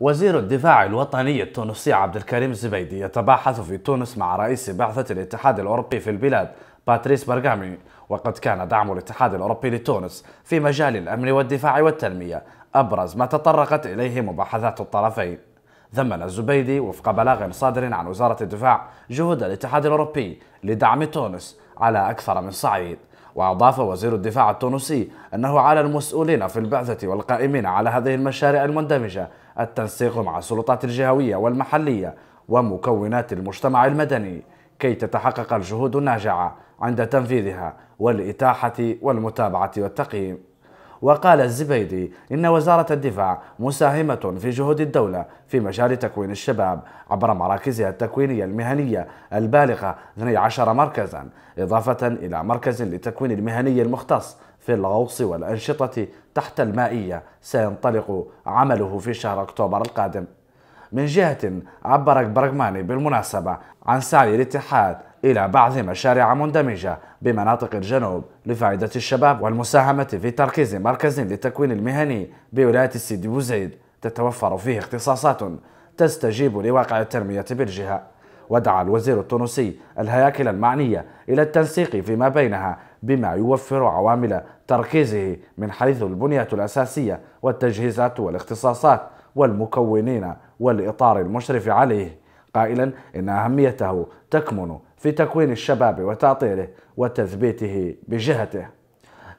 وزير الدفاع الوطني التونسي عبد الكريم الزبيدي يتباحث في تونس مع رئيس بعثة الاتحاد الأوروبي في البلاد باتريس برغامي وقد كان دعم الاتحاد الأوروبي لتونس في مجال الأمن والدفاع والتنمية أبرز ما تطرقت إليه مباحثات الطرفين. ثمن الزبيدي وفق بلاغ صادر عن وزارة الدفاع جهود الاتحاد الأوروبي لدعم تونس على أكثر من صعيد. وأضاف وزير الدفاع التونسي أنه على المسؤولين في البعثة والقائمين على هذه المشاريع المندمجة التنسيق مع السلطات الجهوية والمحلية ومكونات المجتمع المدني كي تتحقق الجهود الناجعة عند تنفيذها والإتاحة والمتابعة والتقييم. وقال الزبيدي إن وزارة الدفاع مساهمة في جهود الدولة في مجال تكوين الشباب عبر مراكزها التكوينية المهنية البالغة 12 مركزا إضافة إلى مركز لتكوين المهني المختص في الغوص والأنشطة تحت المائية. سينطلق عمله في شهر أكتوبر القادم. من جهة عبر برغماني بالمناسبة عن سعي الاتحاد إلى بعض مشاريع مندمجة بمناطق الجنوب لفائدة الشباب والمساهمة في تركيز مركز للتكوين المهني بولاية السيدي بوزيد تتوفر فيه اختصاصات تستجيب لواقع التنمية بالجهة. ودعا الوزير التونسي الهياكل المعنية إلى التنسيق فيما بينها بما يوفر عوامل تركيزه من حيث البنية الأساسية والتجهيزات والاختصاصات والمكونين والإطار المشرف عليه. قائلا إن أهميته تكمن في تكوين الشباب وتأطيره وتثبيته بجهته.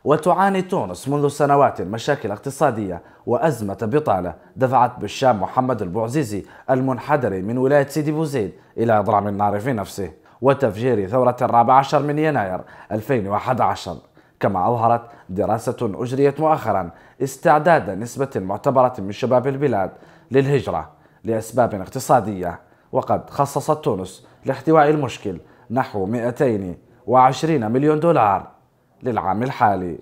وتعاني تونس منذ سنوات مشاكل اقتصادية وأزمة بطالة دفعت بالشام محمد البوعزيزي المنحدر من ولاية سيدي بوزيد إلى إضرام النار في نفسه وتفجير ثورة الرابع عشر من يناير 2011 كما أظهرت دراسة أجريت مؤخرا استعداد نسبة معتبرة من شباب البلاد للهجرة لأسباب اقتصادية وقد خصصت تونس لاحتواء المشكل نحو 220 مليون دولار للعام الحالي.